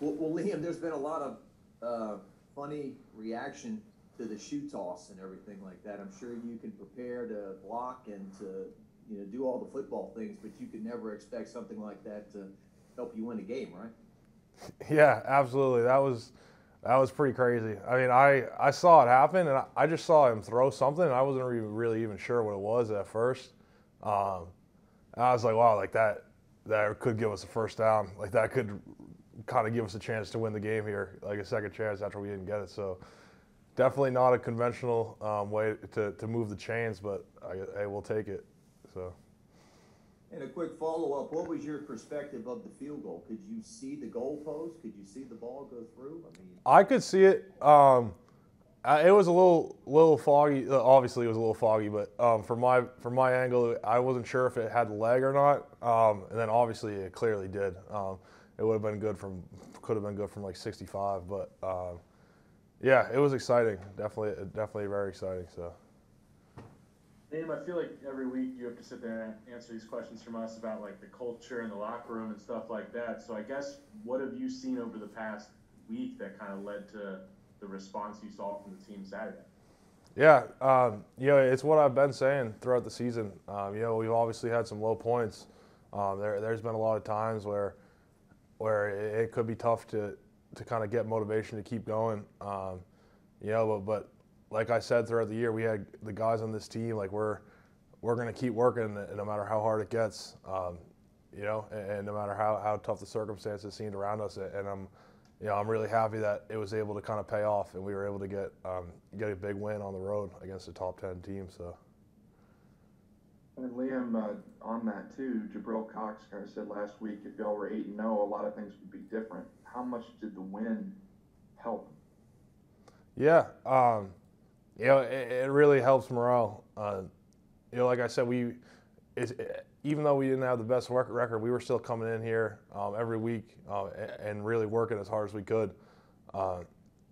Well, well, Liam, there's been a lot of uh, funny reaction to the shoe toss and everything like that. I'm sure you can prepare to block and to you know do all the football things, but you could never expect something like that to help you win a game, right? Yeah, absolutely. That was that was pretty crazy. I mean, I I saw it happen, and I, I just saw him throw something, and I wasn't really, really even sure what it was at first. Um, I was like, wow, like that that could give us a first down. Like that could kind of give us a chance to win the game here, like a second chance after we didn't get it. So definitely not a conventional um, way to, to move the chains, but I, I will take it. So. And a quick follow-up, what was your perspective of the field goal? Could you see the goalpost? Could you see the ball go through? I mean, I could see it. Um, it was a little little foggy. Uh, obviously, it was a little foggy, but um, from my from my angle, I wasn't sure if it had leg or not. Um, and then obviously, it clearly did. Um, it would have been good from could have been good from like 65, but um, yeah, it was exciting. Definitely, definitely very exciting. So. Liam, I feel like every week you have to sit there and answer these questions from us about like the culture and the locker room and stuff like that. So I guess what have you seen over the past week that kind of led to the response you saw from the team Saturday? Yeah, um, you know, it's what I've been saying throughout the season. Um, you know, we've obviously had some low points. Um, there, there's been a lot of times where, where it, could be tough to, to kind of get motivation to keep going. Um, you know, but, but like I said throughout the year, we had the guys on this team like we're we're going to keep working no matter how hard it gets, um, you know, and, and, no matter how, how tough the circumstances seemed around us. And I'm, you know, I'm really happy that it was able to kind of pay off, and we were able to get um, get a big win on the road against a top ten team. So. And Liam, uh, on that too, Jabril Cox kind of said last week, if y'all were eight and zero, a lot of things would be different. How much did the win help? Yeah, um, you know, it, it really helps morale. Uh, you know, like I said, we, even though we didn't have the best record, we were still coming in here um, every week uh, and really working as hard as we could. Uh,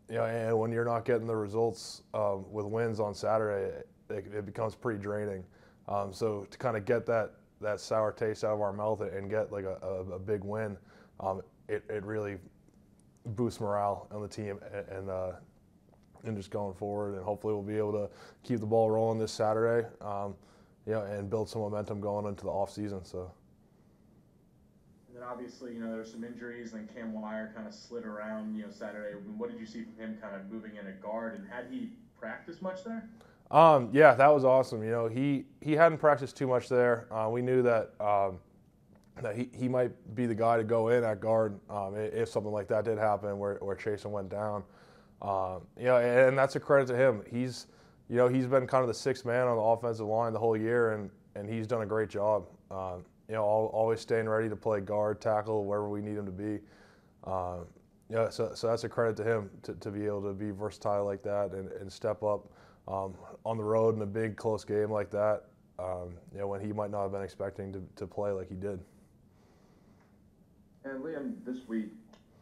you know, and when you're not getting the results um, with wins on Saturday, it, it becomes pretty draining. Um, so to kind of get that that sour taste out of our mouth and get like a, a, a big win, um, it, it really boosts morale on the team and, and uh, and just going forward. And hopefully, we'll be able to keep the ball rolling this Saturday, um, you know, and build some momentum going into the off season. So. And then obviously, you know, there were some injuries, and Cam Wire kind of slid around, you know, Saturday. What did you see from him kind of moving in a guard, and had he practiced much there? Um, yeah, that was awesome. You know, he he hadn't practiced too much there. Uh, we knew that um, that he, he might be the guy to go in at guard um, if something like that did happen, where where Chasen went down. Um, you know, and that's a credit to him. He's, you know, he's been kind of the sixth man on the offensive line the whole year, and and he's done a great job. Um, you know, always staying ready to play guard, tackle, wherever we need him to be. Um, yeah, so, so that's a credit to him to, to be able to be versatile like that and, and step up um, on the road in a big close game like that. Um, you know, when he might not have been expecting to, to play like he did. And Liam, this week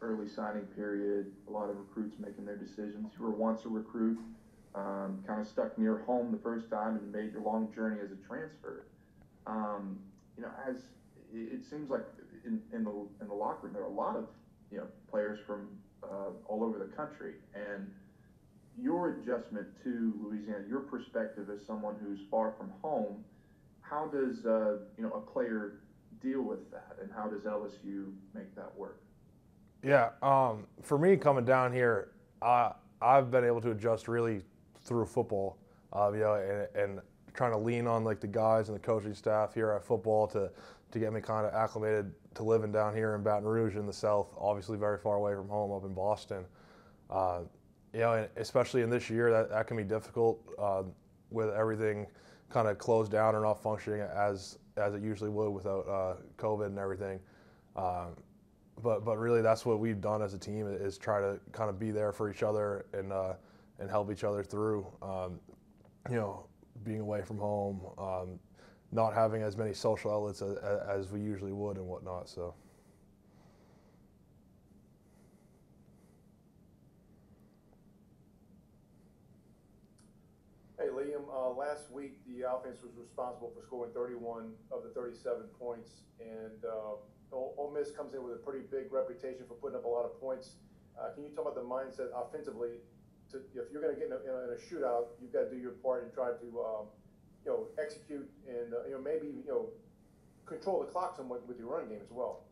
early signing period, a lot of recruits making their decisions. You were once a recruit, um, kind of stuck near home the first time and made your long journey as a transfer. Um, you know, as it seems like in, in, the in the locker room there are a lot of you know players from uh, all over the country, and your adjustment to Louisiana, your perspective as someone who's far from home, how does uh, you know a player deal with that, and how does LSU make that work? Yeah, um, for me coming down here, uh, I've been able to adjust really through football, uh, you know, and, and, trying to lean on like the guys and the coaching staff here at football to to get me kind of acclimated to living down here in Baton Rouge in the South, obviously very far away from home up in Boston. Know, especially in this year, that, that can be difficult uh, with everything kind of closed down or not functioning as as it usually would without uh, COVID and everything. Um, but but really that's what we've done as a team is try to kind of be there for each other and uh, and help each other through um, you know being away from home um, not having as many social outlets as, as, we usually would and whatnot so Hey Liam, uh, last week the offense was responsible for scoring 31 of the 37 points and uh, Ole Miss comes in with a pretty big reputation for putting up a lot of points. Uh, can you talk about the mindset offensively? To, if you're going to get in a, in a, shootout, you've got to do your part and try to, um, you know, execute and uh, you know maybe you know control the clock somewhat with your running game as well.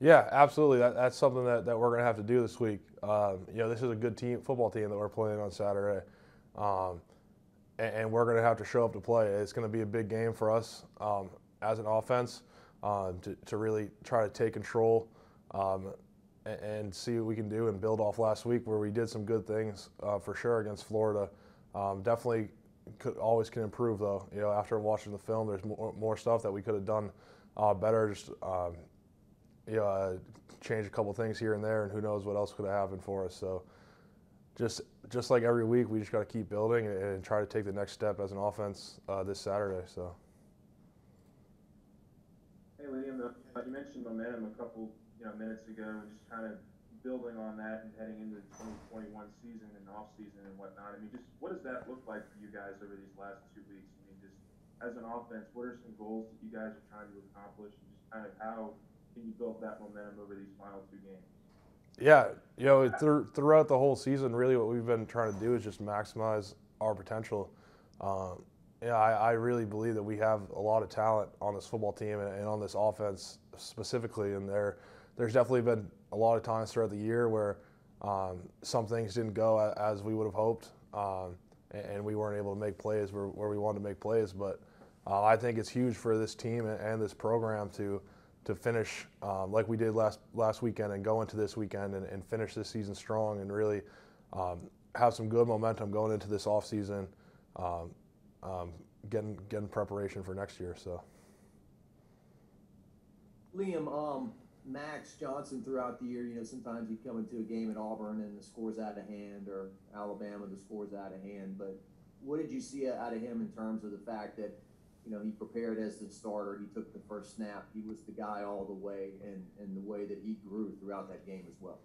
Yeah, absolutely. That, that's something that, that we're going to have to do this week. Um, you know, this is a good team, football team that we're playing on Saturday, um, and, and, we're going to have to show up to play. It's going to be a big game for us um, as an offense um, to, to really try to take control um, and, and, see what we can do and build off last week where we did some good things uh, for sure against Florida. Um, definitely could, always can improve though. You know, after watching the film, there's more, more stuff that we could have done uh, better. Just you know, change a couple things here and there, and who knows what else could have happened for us. So, just just like every week, we just got to keep building and, and, try to take the next step as an offense uh, this Saturday. So. Hey Liam, uh, you mentioned momentum a couple you know minutes ago, and just kind of building on that and heading into the 2021 season and off season and whatnot. I mean, just what does that look like for you guys over these last two weeks? I mean, just as an offense, what are some goals that you guys are trying to accomplish, and just kind of how can you build that momentum over these final two games? Yeah, you know, through, throughout the whole season, really what we've been trying to do is just maximize our potential. Um, yeah, I, I, really believe that we have a lot of talent on this football team and, and, on this offense specifically. And there, there's definitely been a lot of times throughout the year where um, some things didn't go as we would have hoped, um, and, and, we weren't able to make plays where, where we wanted to make plays. But uh, I think it's huge for this team and, and this program to to finish um, like we did last last weekend and go into this weekend and, and finish this season strong and really um, have some good momentum going into this off season, um, um, getting getting preparation for next year. So, Liam, um, Max Johnson throughout the year, you know, sometimes you come into a game at Auburn and the score's out of hand, or Alabama, the score's out of hand. But what did you see out of him in terms of the fact that you know, he prepared as the starter. He took the first snap. He was the guy all the way, and, and the way that he grew throughout that game as well.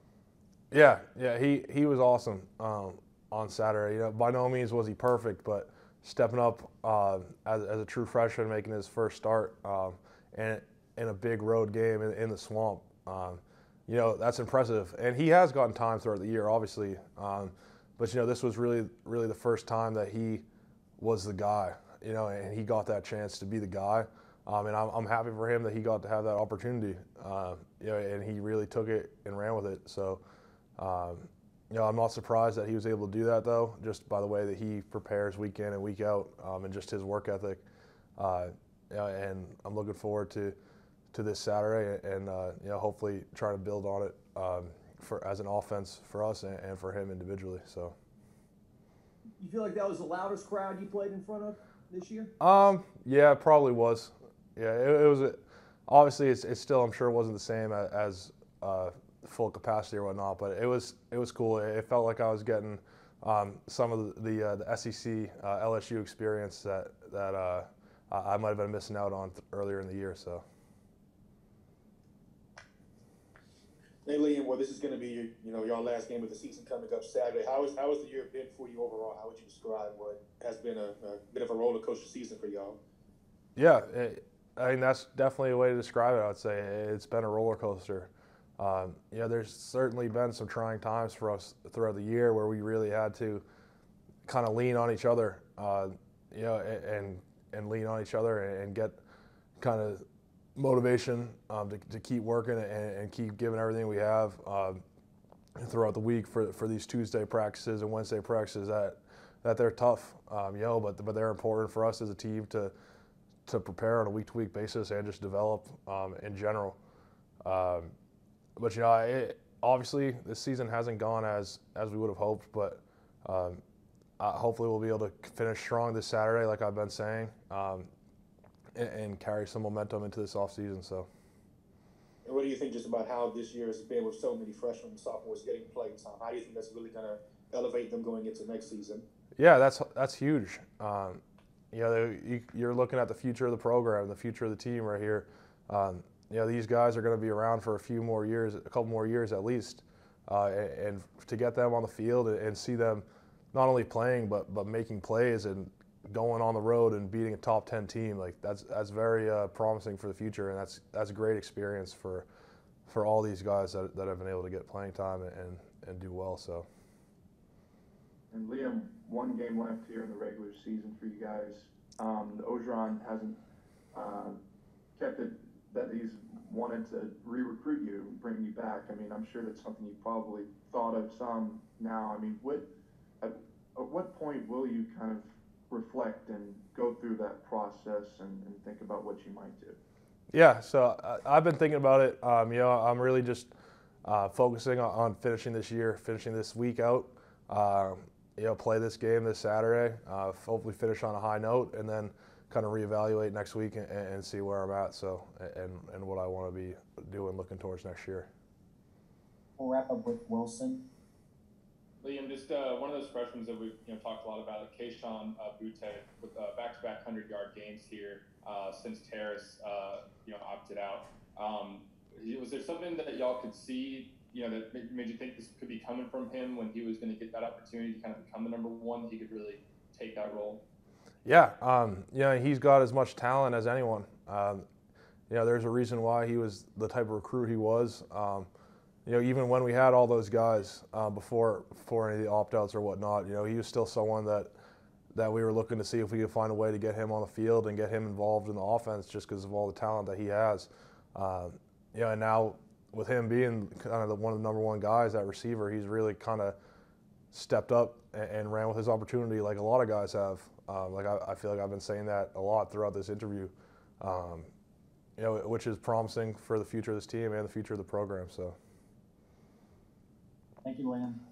Yeah, yeah, he, he was awesome um, on Saturday. You know, by no means was he perfect, but stepping up uh, as, as a true freshman, making his first start, um, and in a big road game in, in the swamp. Um, you know, that's impressive. And he has gotten time throughout the year, obviously. Um, but you know, this was really, really the first time that he was the guy you know, and he got that chance to be the guy. Um, and I'm, I'm, happy for him that he got to have that opportunity, uh, you know, and he really took it and ran with it. So, um, you know, I'm not surprised that he was able to do that, though, just by the way that he prepares week in and week out, um, and just his work ethic. Uh, you know, and I'm looking forward to to this Saturday, and uh, you know, hopefully trying to build on it um, for as an offense for us and, and for him individually. So. You feel like that was the loudest crowd you played in front of? This year? Um, yeah, probably was. Yeah, it, it was. A, obviously, it's, it's still. I'm sure it wasn't the same as, uh, full capacity or whatnot, but it was it was cool. It, felt like I was getting um, some of the the, uh, the SEC uh, LSU experience that that uh, I might have been missing out on th- earlier in the year. So. Hey Liam, well, this is going to be your, you know, your last game of the season coming up Saturday. How is how has the year been for you overall? How would you describe what has been a, a bit of a roller coaster season for y'all? Yeah, it, I mean that's definitely a way to describe it. I would say it's been a roller coaster. Um, there's certainly been some trying times for us throughout the year where we really had to kind of lean on each other, uh, you know, and and lean on each other and get kind of motivation um, to, to, keep working and, and, keep giving everything we have um, throughout the week for, for these Tuesday practices and Wednesday practices that that they're tough, um, you know, but but they're important for us as a team to to prepare on a week to week basis and just develop um, in general. Um, but you know, it, obviously this season hasn't gone as as we would have hoped, but uh, hopefully we'll be able to finish strong this Saturday, like I've been saying and, and carry some momentum into this offseason. So. And what do you think just about how this year has been with so many freshmen and sophomores getting playing time? How do you think that's really going to elevate them going into next season? Yeah, that's that's huge. Um, you know, you, are looking at the future of the program, the future of the team right here. Um, you know, these guys are going to be around for a few more years, a couple more years at least, uh, and, and, to get them on the field and, and see them not only playing but but making plays and going on the road and beating a top 10 team like that's that's very uh, promising for the future and that's that's a great experience for for all these guys that, that have been able to get playing time and and do well so And Liam, one game left here in the regular season for you guys. Um, Orgeron hasn't uh, kept it that he's wanted to re-recruit you, and bring you back. I mean, I'm sure that's something you probably thought of some now. I mean, what at, at what point will you kind of reflect and go through that process and, and think about what you might do? Yeah, so I, I've been thinking about it. Um, you know, I'm really just uh, focusing on, on finishing this year, finishing this week out. Uh, you know, play this game this Saturday. Uh, hopefully, finish on a high note, and then kind of reevaluate next week and, and see where I'm at. So, and and what I want to be doing, looking towards next year. We'll wrap up with Wilson. Liam, just uh, one of those freshmen that we've you know talked a lot about, Kayshon uh, Boutte, with uh, back-to-back hundred-yard games here uh, since Terrace uh, you know opted out. Um, was there something that y'all could see, you know, that made- you think this could be coming from him when he was going to get that opportunity to kind of become the number one? He could really take that role. Yeah, um, you know, he's got as much talent as anyone. Um, you know, there's a reason why he was the type of recruit he was. Um, you know, even when we had all those guys uh, before before any of the opt-outs or whatnot, you know, he was still someone that that we were looking to see if we could find a way to get him on the field and get him involved in the offense just because of all the talent that he has. Uh, you know, and now with him being kind of the, one of the number one guys at receiver, he's really kind of stepped up and, and ran with his opportunity like a lot of guys have. Um, like I, I feel like I've been saying that a lot throughout this interview. Um, you know, which is promising for the future of this team and the future of the program. So. Thank you, Liam.